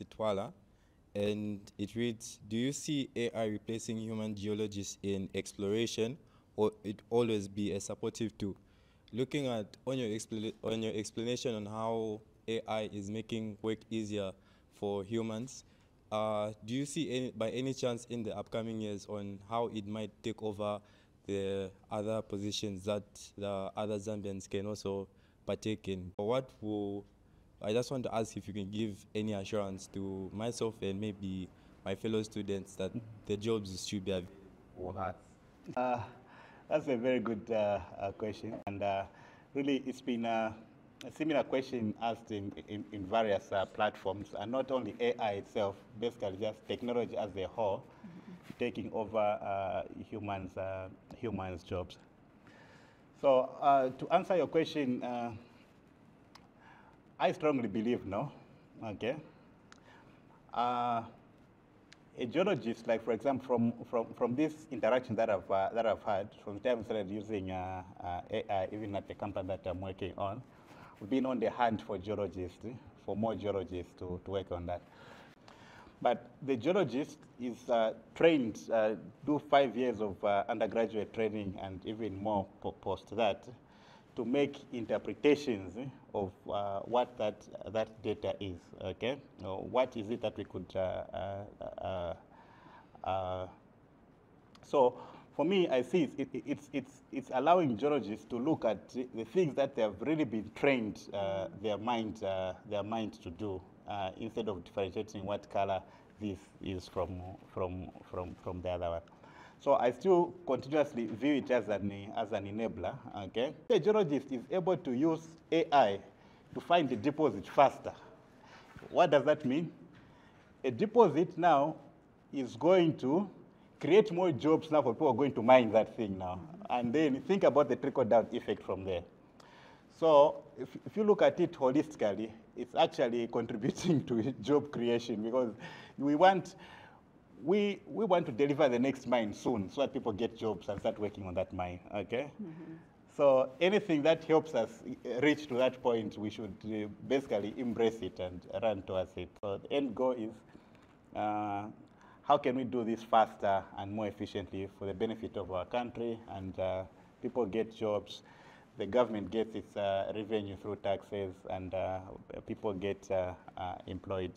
Sitwala, and it reads, do you see AI replacing human geologists in exploration or it always be a supportive tool? Looking at on your, expla- on your explanation on how AI is making work easier for humans, uh, do you see any, by any chance in the upcoming years on how it might take over the other positions that the other Zambians can also partake in? What will I just want to ask if you can give any assurance to myself and maybe my fellow students that the jobs should be available for us. Uh, that's a very good uh, uh, question, and uh, really, it's been uh, a similar question asked in, in, in various uh, platforms, and not only AI itself, basically just technology as a whole, taking over uh, humans uh, humans jobs. So uh, to answer your question, uh, I strongly believe no. Okay. Uh, a geologist, like for example, from, from, from this interaction that I've, uh, that I've had, from the time I started using uh, uh, AI, even at the company that I'm working on, we've been on the hunt for geologists, for more geologists to, to work on that. But the geologist is uh, trained, uh, do five years of undergraduate training and even more po- post that, to make interpretations eh, of uh, what that, that data is, okay? Or what is it that we could, uh, uh, uh, uh, so for me, I see it's, it, it's, it's, it's allowing geologists to look at the things that they have really been trained their, mind, their mind to do instead of differentiating what color this is from, from, from, from the other one. So I still continuously view it as an, as an enabler, okay? The geologist is able to use AI to find the deposit faster. What does that mean? A deposit now is going to create more jobs now for people going to mine that thing now. And then think about the trickle down effect from there. So if, if you look at it holistically, it's actually contributing to job creation because we want, we, we want to deliver the next mine soon so that people get jobs and start working on that mine, okay? So anything that helps us uh, reach to that point, we should uh, basically embrace it and run towards it. So the end goal is uh, how can we do this faster and more efficiently for the benefit of our country and uh, people get jobs, the government gets its uh, revenue through taxes and uh, people get uh, employed.